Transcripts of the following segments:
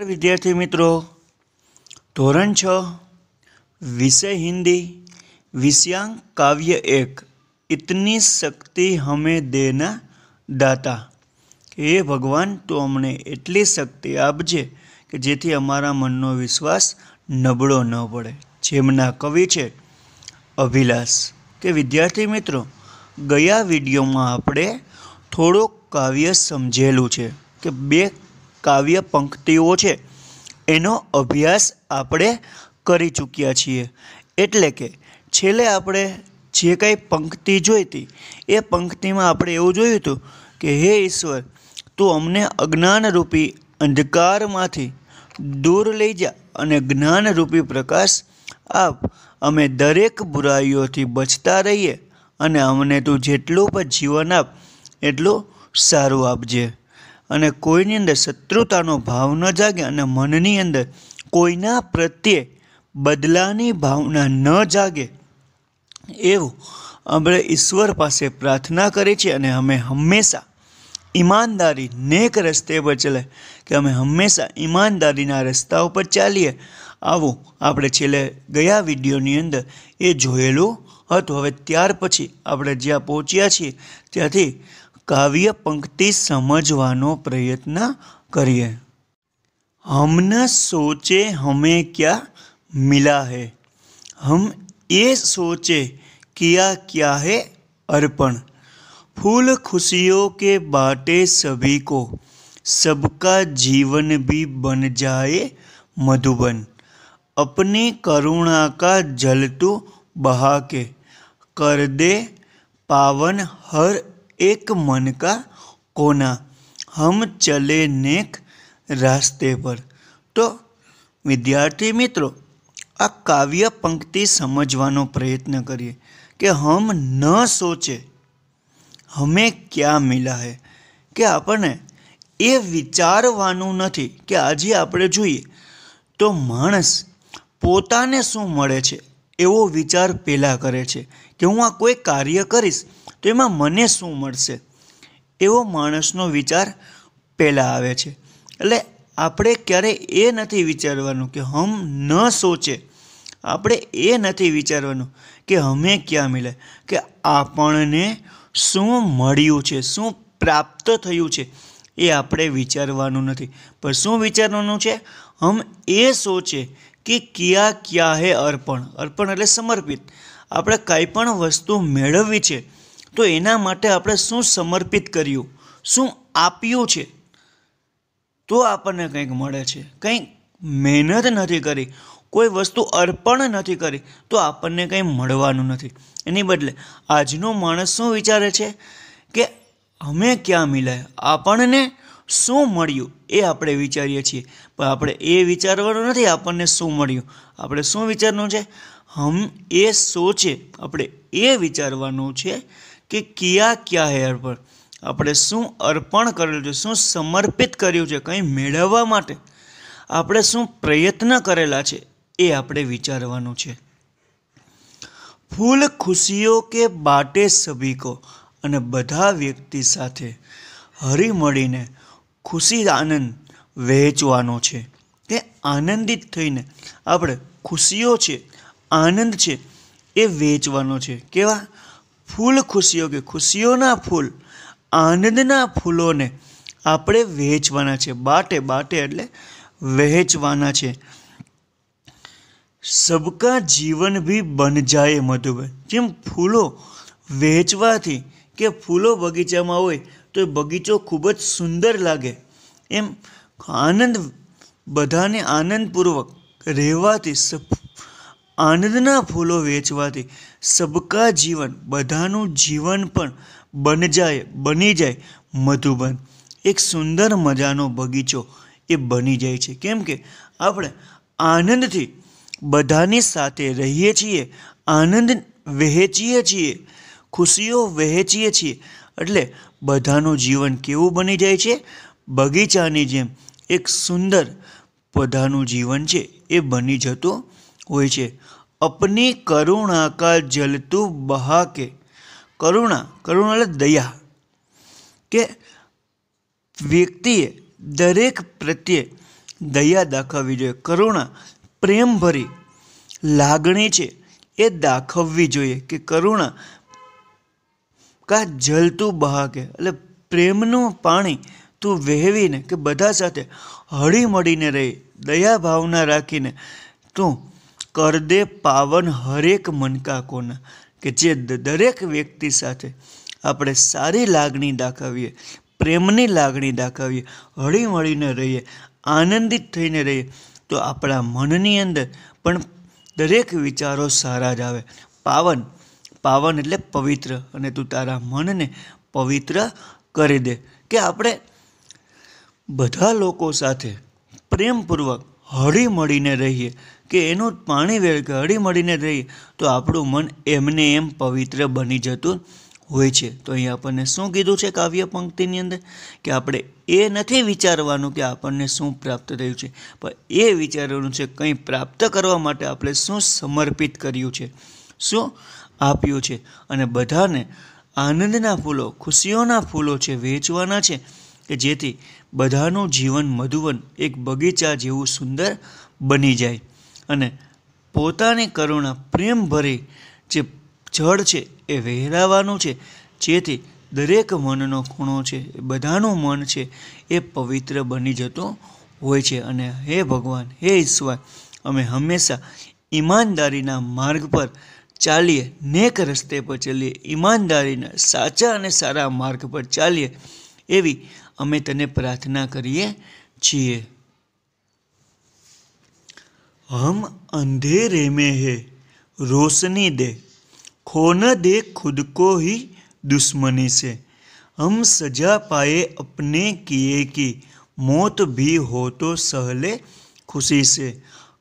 વિદ્યાર્થી મિત્રો. ધોરણ છ, વિષય હિન્દી, વિષયાંક કાવ્ય એક. ઇતની શક્તિ હમે દેના દાતા. હે ભગવાન, તું અમને એટલી શક્તિ આપજે કે જેથી અમારા મનનો વિશ્વાસ નબળો ન પડે. જેમના કવિ છે અભિલાષ. કે વિદ્યાર્થી મિત્રો, ગયા વિડીયોમાં આપણે થોડુંક કાવ્ય સમજેલું છે. કે બે કાવ્ય પંક્તિઓ છે, એનો અભ્યાસ આપણે કરી ચૂક્યા છીએ. એટલે કે છેલ્લે આપણે જે કંઈ પંક્તિ જોઈ હતી, એ પંક્તિમાં આપણે એવું જોયું હતું કે, હે ઈશ્વર, તું અમને અજ્ઞાનરૂપી અંધકારમાંથી દૂર લઈ જા અને જ્ઞાનરૂપી પ્રકાશ આપ. અમે દરેક બુરાઈઓથી બચતા રહીએ અને અમને તું જેટલું પણ જીવન આપ, એટલું સારું આપજે. અને કોઈની અંદર શત્રુતાનો ભાવ ન જાગે અને મનની અંદર કોઈના પ્રત્યે બદલાની ભાવના ન જાગે. એવું આપણે ઈશ્વર પાસે પ્રાર્થના કરી છે અને અમે હંમેશા ઈમાનદારી નેક રસ્તે પર ચાલે કે અમે હંમેશા ઈમાનદારીના રસ્તા ઉપર ચાલીએ. આવું આપણે છેલ્લે ગયા વિડીયોની અંદર એ જોયેલું હતું. હવે ત્યાર પછી આપણે જ્યાં પહોંચ્યા છીએ ત્યાંથી કાવ્ય પંક્તિ સમજવાનો પ્રયત્ન કરીએ हम न सोचे हमें क्या मिला है हम ये सोचे किया क्या है अर्पण फूल खुशियों के बाटे सभी को सबका जीवन भी बन जाए मधुबन अपनी करुणा का जल तू बहा के कर दे पावन हर एक मन का कोना हम चले नेक રાસ્તે પર તો વિદ્યાર્થી મિત્રો આ કાવ્ય પંક્તિ સમજવાનો પ્રયત્ન કરીએ કે હમ ન સોચે હમે ક્યાં મિલા હે કે આપણને એ વિચારવાનું નથી કે આજે આપણે જોઈએ તો માણસ પોતાને શું મળે છે એવો વિચાર પહેલાં કરે છે કે હું આ કોઈ કાર્ય કરીશ તો એમાં મને શું મળશે? એવો માણસનો વિચાર પહેલાં આવે છે. એટલે આપણે ક્યારેય એ નથી વિચારવાનું કે હમ ન સોચે. આપણે એ નથી વિચારવાનું કે હમે ક્યાં મળે કે આપણને શું મળ્યું છે? શું પ્રાપ્ત થયું છે? એ આપણે વિચારવાનું નથી. પણ શું વિચારવાનું છે? હમ એ સોચે કે ક્યા ક્યા હે અર્પણ? અર્પણ એટલે સમર્પિત. આપણે કાંઈ પણ વસ્તુ મેળવવી છે, તો એના માટે આપણે શું સમર્પિત કર્યું? શું આપ્યું છે? તો આપણને કંઈક મળે છે. કંઈક મહેનત નથી કરી, કોઈ વસ્તુ અર્પણ નથી કરી, તો આપણને કંઈ મળવાનું નથી. એની બદલે, આજનો માણસ શું વિચારે છે? કે અમે ક્યાં મિલાય? આપણને શું મળ્યું એ આપણે વિચારીએ છીએ. પણ આપણે એ વિચારવાનું નથી, આપણને શું મળ્યું? આપણે શું વિચારવાનું છે? હમ એ સોચે. આપણે એ વિચારવાનું છે કે ક્યાં ક્યાં હે અર્પણ? આપણે શું અર્પણ કરેલું છે? શું સમર્પિત કર્યું છે? કંઈ મેળવવા માટે? આપણે શું પ્રયત્ન કરેલા છે? એ આપણે વિચારવાનું છે. ફૂલ ખુશીઓ કે બાટે સભીકો અને બધા વ્યક્તિ સાથે હરી મળીને ખુશી આનંદ વહેંચવાનો છે. કે આનંદિત થઈને આપણે ખુશીઓ છે, આનંદ છે એ વેચવાનો છે. કેવા? ફૂલ ખુશીઓ કે ખુશીઓના ફૂલ, આનંદના ફૂલોને આપણે વહેંચવાના છે. બાટે બાટે એટલે વહેંચવાના છે. સબકા જીવન ભી બન જાય મધુબન. જેમ ફૂલો વહેંચવાથી કે ફૂલો બગીચામાં હોય તો એ બગીચો ખૂબ જ સુંદર લાગે. એમ આનંદ, બધાને આનંદપૂર્વક રહેવાથી આનંદના ફૂલો વેચવાથી સબકા જીવન, બધાનું જીવન પણ બન જાય, બની જાય, મધુબન. એક સુંદર મજાનો બગીચો એ બની જાય છે. કેમ કે આપણે આનંદથી બધાની સાથે રહીએ છીએ, આનંદ વહેંચીએ છીએ, ખુશીઓ વહેંચીએ છીએ એટલે બધાનું જીવન કેવું બની જાય છે? બગીચાની જેમ એક સુંદર બધાનું જીવન છે એ બની જતું હોય છે. અપની કરુણા કા જલતું બહાકે. કરુણા કરુણા એટલે દયા. કે વ્યક્તિએ દરેક પ્રત્યે દયા દાખવવી જોઈએ. કરુણા પ્રેમભરી લાગણી છે એ દાખવવી જોઈએ કે કરુણા કા જલતું બહાકે? એટલે પ્રેમનું પાણી તું વહેવીને કે બધા સાથે હળી મળીને રહી, દયા ભાવના રાખીને તું કર દે પાવન હરેક મનકા કોના કે જે દરેક વ્યક્તિ સાથે આપણે સારી લાગણી દાખવીએ, પ્રેમની લાગણી દાખવીએ હળી મળીને રહીએ, આનંદિત થઈને રહીએ, તો આપણા મનની અંદર પણ દરેક વિચારો સારા જ આવે. પાવન પાવન એટલે પવિત્ર અને તું તારા મનને પવિત્ર કરી દે. કે આપણે બધા લોકો સાથે પ્રેમપૂર્વક હળી મળીને રહીએ, કે એનું પાણી વેળકે હળી મળીને રહીએ, તો આપણું મન એમને એમ પવિત્ર બની જતું હોય છે. તો અહીં આપણને શું કીધું છે કાવ્ય પંક્તિની અંદર? કે આપણે એ નથી વિચારવાનું કે આપણને શું પ્રાપ્ત થયું છે, પણ એ વિચારવાનું છે કંઈ પ્રાપ્ત કરવા માટે આપણે શું સમર્પિત કર્યું છે. શું? આપ્યું છે. અને બધાને આનંદના ફૂલો, ખુશીઓના ફૂલો છે, વેચવાના છે કે જેથી બધાનું જીવન મધુવન, એક બગીચા જેવું સુંદર બની જાય. અને પોતાની કરુણા, પ્રેમ ભરી જે જળ છે એ વહેરાવાનું છે. જેથી દરેક મનનો ખૂણો છે એ બધાનું મન છે એ પવિત્ર બની જતો હોય છે. અને હે ભગવાન, હે ઈશ્વર, અમે હંમેશા ઈમાનદારીના માર્ગ પર ચાલીએ નેક રસ્તે પર ચાલીએ ઈમાનદારીના સાચા અને સારા માર્ગ પર ચાલીએ એવી અમે તને પ્રાર્થના કરીએ છીએ हम अंधेरे में है रोशनी दे खो न दे खुद को ही दुश्मनी से हम सजा पाए अपने किए की मौत भी हो तो सहले खुशी से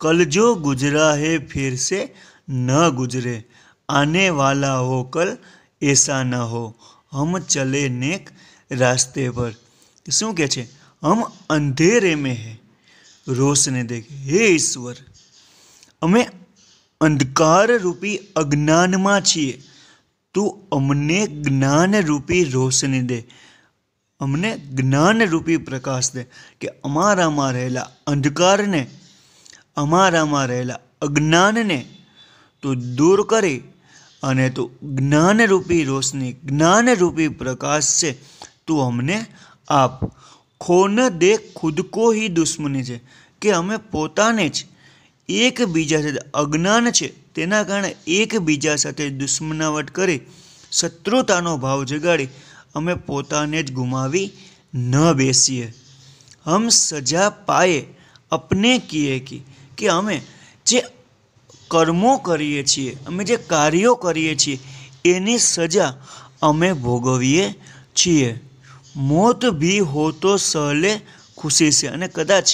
कल जो गुजरा है फिर से ન ગુજરે. આને વાલા હો કલ એસા ન હો. હમ ચલે નેક રાસ્તે પર. શું કહે છે? હમ અંધેરે મે હે. રોશને દેખે. હે ઈશ્વર. અમે અંધકાર રૂપી અજ્ઞાનમાં છીએ. તું અમને જ્ઞાન રૂપી રોશની દે. અમને જ્ઞાન રૂપી પ્રકાશ દે કે અમારામાં રહેલા અંધકારને, અમારામાં રહેલા અજ્ઞાનને તું દૂર કરી અને તું જ્ઞાનરૂપી રોશની, જ્ઞાનરૂપી પ્રકાશ છે. તું અમને આપ. ખોન દે ખુદ કો હી દુશ્મની છે કે અમે પોતાને જ એકબીજા સાથે અજ્ઞાન છે. તેના કારણે એકબીજા સાથે દુશ્મનાવટ કરી, શત્રુતાનો ભાવ જગાડી, અમે પોતાને જ ગુમાવી ન બેસીએ. હમ સજા પાએ અપને કીએ કી કે અમે જે કર્મો કરીએ છીએ, અમે જે કાર્યો કરીએ છીએ, એની સજા અમે ભોગવીએ છીએ. મોત ભી હો તો સહલે ખુશી છે અને કદાચ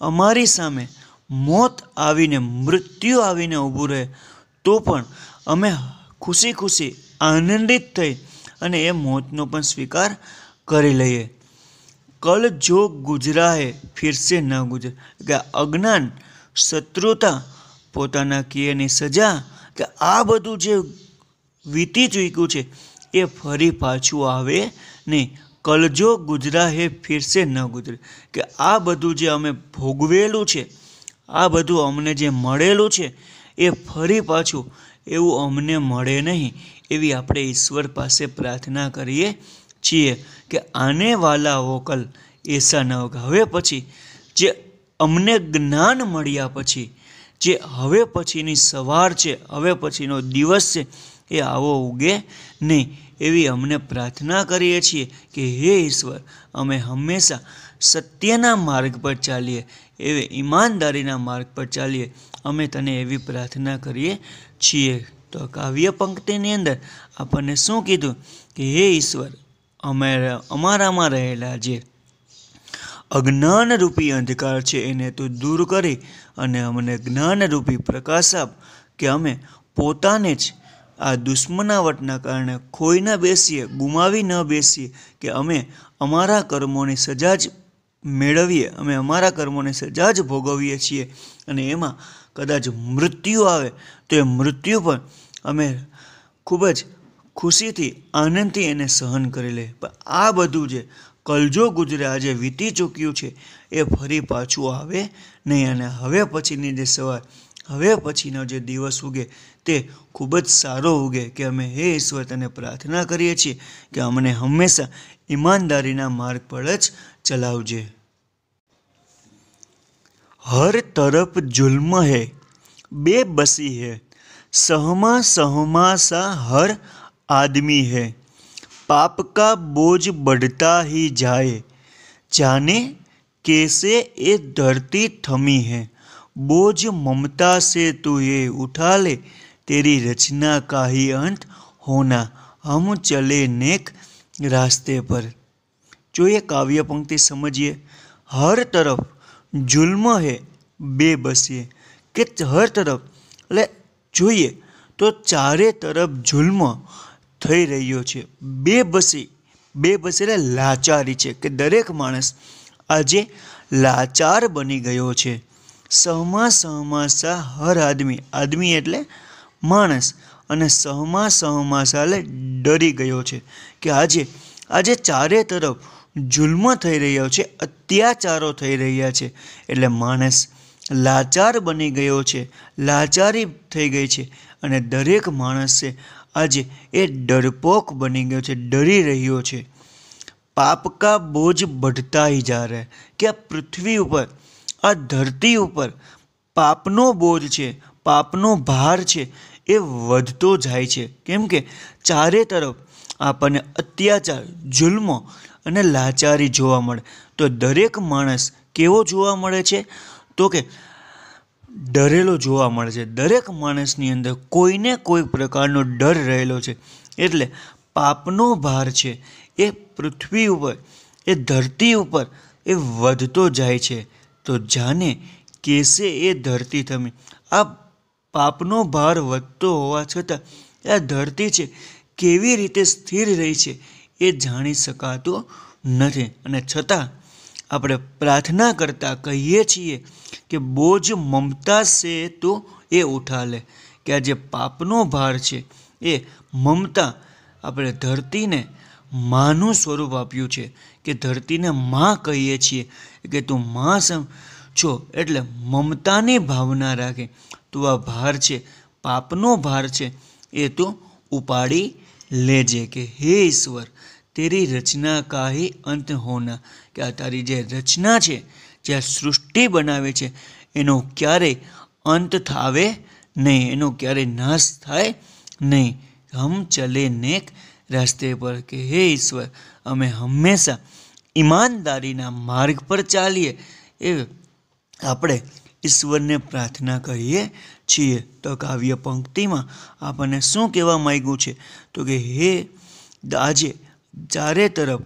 અમારી સામે મોત આવીને, મૃત્યુ આવીને ઊભું રહે, તો પણ અમે ખુશી ખુશી આનંદિત થઈ અને એ મોતનો પણ સ્વીકાર કરી લઈએ. કલ જો ગુજરાએ ફિરસે ન ગુજરે. કે અજ્ઞાન, શત્રુતા પોતાના કિયની સજા કે આ બધું જે વીતી ચૂક્યું છે, એ ફરી પાછું આવે નહીં કલજો ગુજરા હે ફિરસે ન ગુજરે. કે આ બધું જે અમે ભોગવેલું છે, આ બધું અમને જે મળેલું છે, એ ફરી પાછું એવું અમને મળે નહીં એવી આપણે ઈશ્વર પાસે પ્રાર્થના કરીએ છીએ કે આને વાલા વોકલ એસા ન હવે પછી, જે અમને જ્ઞાન મળ્યા પછી જે હવે પછીની સવાર છે, હવે પછીનો દિવસ છે, એ આવો ઉગે નહીં. એવી અમને પ્રાર્થના કરીએ છીએ કે હે ઈશ્વર, અમે હંમેશા સત્યના માર્ગ પર ચાલીએ, એવી ઈમાનદારીના માર્ગ પર ચાલીએ. અમે તને એવી પ્રાર્થના કરીએ છીએ. તો કાવ્ય પંક્તિની અંદર આપણને શું કીધું કે હે ઈશ્વર, અમે અમારામાં રહેલા જે અજ્ઞાનરૂપી અંધકાર છે એને તું દૂર કરી અને અમને જ્ઞાનરૂપી પ્રકાશ આપ કે અમે પોતાને જ આ દુશ્મનાવટના કારણે ખોઈ ન બેસીએ, ગુમાવી ન બેસીએ કે અમે અમારા કર્મોની સજા જ મેળવીએ, અમે અમારા કર્મોની સજા જ ભોગવીએ છીએ. અને એમાં કદાચ મૃત્યુ આવે તો એ મૃત્યુ પણ અમે ખૂબ જ ખુશીથી, આનંદથી એને સહન કરી લે. પણ આ બધું જે કલજો ગુજરાત જે વીતી ચૂક્યું છે. એ ફરી પાછું આવે નહીં અને હવે પછીની જે સવાર, હવે પછીનો જે દિવસ ઉગે તે ખૂબ જ સારો ઉગે કે અમે હે ઈશ્વર તને પ્રાર્થના કરીએ છીએ કે અમને હંમેશા ઈમાનદારીના માર્ગ પર જ ચલાવજે. હર તરફ જુલ્મ હે બે બસી હે, સહમા સહમા સા હર આદમી હૈ. पाप का बोझ बढ़ता ही जाए जाने कैसे ये धरती थमी है बोझ ममता से तू ये उठा ले तेरी रचना का ही अंत होना हम चले नेक रास्ते पर जो ये काव्य पंक्ति समझिए हर तरफ જુલ્મ હે બેબસીએ કે હર તરફ એટલે જોઈએ તો ચારે તરફ જુલ્મ થઈ રહ્યો છે. બેબસી બેબસી એટલે લાચારી છે કે દરેક માણસ આજે લાચાર બની ગયો છે. સહમા સહમાસા હર આદમી આદમી એટલે માણસ અને સહમા સહમાસા એટલે ડરી ગયો છે કે આજે આજે ચારે તરફ જુલ્મ થઈ રહ્યો છે, અત્યાચારો થઈ રહ્યા છે. એટલે માણસ લાચાર બની ગયો છે, લાચારી થઈ ગઈ છે અને દરેક માણસ આજે એ ડરપોક બની ગયો છે, ડરી રહ્યો છે. પાપ કા બોજ બઢતા જા રહે. કે આ પૃથ્વી ઉપર, આ ધરતી ઉપર પાપનો બોજ છે, પાપનો ભાર છે, એ વધતો જાય છે. કેમ કે ચારે તરફ આપણને અત્યાચાર, જુલ્મો અને લાચારી જોવા મળે. તો દરેક માણસ કેવો જોવા મળે છે? તો કે ડરેલો જોવા મળે છે. દરેક માણસની અંદર કોઈને કોઈ પ્રકારનો ડર રહેલો છે. એટલે પાપનો ભાર છે એ પૃથ્વી ઉપર, એ ધરતી ઉપર એ વધતો જાય છે. તો જાને કેસે એ ધરતી તમે? આ પાપનો ભાર વધતો હોવા છતાં આ ધરતી છે કેવી રીતે સ્થિર રહી છે એ જાણી શકાતું નથી. અને છતાં આપણે પ્રાર્થના કરતાં કહીએ છીએ કે બોજ મમતા સે તો એ ઉઠા લે કે આ જે પાપનો ભાર છે, એ મમતા આપણે ધરતીને માનું સ્વરૂપ આપ્યું છે, કે ધરતીને માં કહીએ છીએ, કે તું માં સમ, છો, એટલે મમતાની ભાવના રાખે, તું આ ભાર છે, પાપનો ભાર છે, એ તું ઉપાડી લેજે, કે હે ઈશ્વર તેરી રચના કા હી અંત હોના? કે આ તારી જે રચના છે, જે સૃષ્ટિ બનાવે છે, એનો ક્યારેય અંત થાવે નહીં? એનો ક્યારેય નાશ થાય નહીં? હમ ચલે નેક રસ્તે પર કે હે ઈશ્વર, અમે હંમેશા ઈમાનદારીના માર્ગ પર ચાલીએ. એ આપણે ઈશ્વરને પ્રાર્થના કરીએ છીએ. તો કાવ્ય પંક્તિમાં આપણને શું કહેવા માગ્યું છે? તો કે હે આજે ચારે તરફ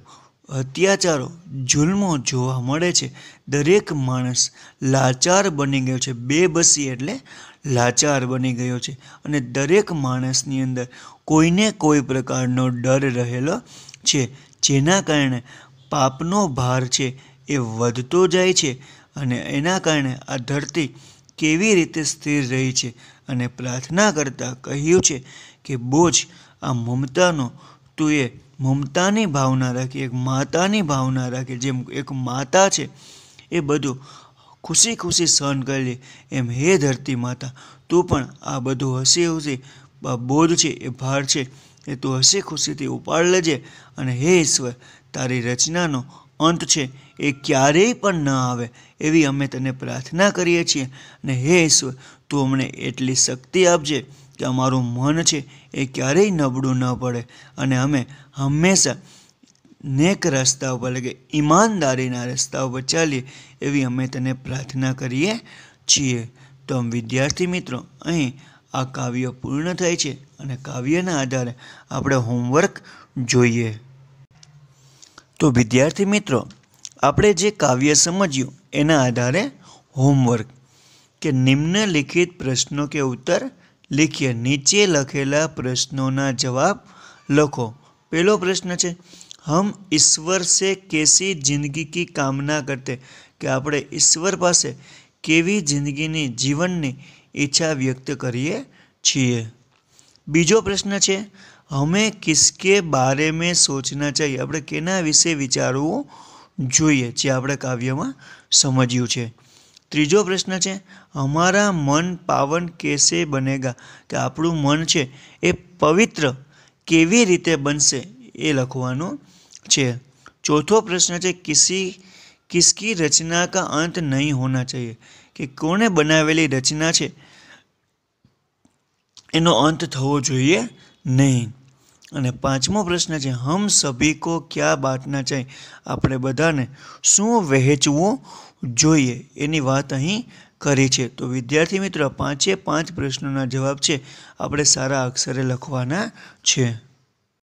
અત્યાચારો, જુલ્મો જોવા મળે છે. દરેક માણસ લાચાર બની ગયો છે. બેબસી એટલે લાચાર બની ગયો છે. અને દરેક માણસની અંદર કોઈને કોઈ પ્રકારનો ડર રહેલો છે, જેના કારણે પાપનો ભાર છે એ વધતો જાય છે અને એના કારણે આ ધરતી કેવી રીતે સ્થિર રહી છે અને પ્રાર્થના કરતાં કહ્યું છે કે બોજ આ મમતાનો તું એ મમતાની ભાવના રાખી, એક માતાની ભાવના રાખી, જેમ એક માતા છે, એ બધું ખુશી ખુશી સહન કરી લે. એમ, હે ધરતી માતા, તું પણ આ બધું હસી હસી બોધ છે, એ ભાર છે, એ તું હસી ખુશીથી ઉપાડ લેજે અને હે ઈશ્વર, તારી રચનાનો અંત છે, એ ક્યારેય પણ ન આવે. એવી અમે તને પ્રાર્થના કરીએ છીએ. અને હે ઈશ્વર, તું અમને એટલી શક્તિ આપજે કે અમારું મન છે એ ક્યારેય નબળું ન પડે. અને અમે હંમેશા નેક રસ્તા ઉપર એટલે કે ઈમાનદારીના રસ્તા ઉપર ચાલીએ એવી અમે તને પ્રાર્થના કરીએ છીએ. તો વિદ્યાર્થી મિત્રો, અહીં આ કાવ્ય પૂર્ણ થાય છે અને કાવ્યના આધારે આપણે હોમવર્ક જોઈએ. તો વિદ્યાર્થી મિત્રો, આપણે જે કાવ્ય સમજ્યું એના આધારે હોમવર્ક. કે નિમ્નલિખિત પ્રશ્નો કે ઉત્તર લીખીએ નીચે લખેલા પ્રશ્નોના જવાબ લખો. પહેલો પ્રશ્ન છે, હમ ઈશ્વર સે કેસી જિંદગી કી કામના કરતે? કે આપણે ઈશ્વર પાસે કેવી જિંદગીની જીવનની ઈચ્છા વ્યક્ત કરીએ છીએ. બીજો પ્રશ્ન છે, હમે કિસકે બારે મેં સોચના ચાહીએ? આપણે કેના વિશે વિચારવું જોઈએ, જે આપણે કાવ્યમાં સમજ્યું છે. ત્રીજો પ્રશ્ન છે, અમારા મન પાવન કેસે બનેગા? કે આપણું મન છે એ પવિત્ર કેવી રીતે બનશે એ લખવાનું છે. ચોથો પ્રશ્ન છે, કિસી, કિસકી રચના કા અંત નહીં હોના ચાહીએ? કે કોણે બનાવેલી રચના છે એનો અંત થવો જોઈએ નહીં? અને પાંચમો પ્રશ્ન છે, હમ સભી કો ક્યાં બાટના ચાહીએ આપણે બધાને શું વહેંચવું જોઈએ એની વાત અહીં કરી છે. તો વિદ્યાર્થી મિત્રો, પાંચે પાંચ પ્રશ્નોના જવાબ છે. આપણે સારા અક્ષરે લખવાના છે.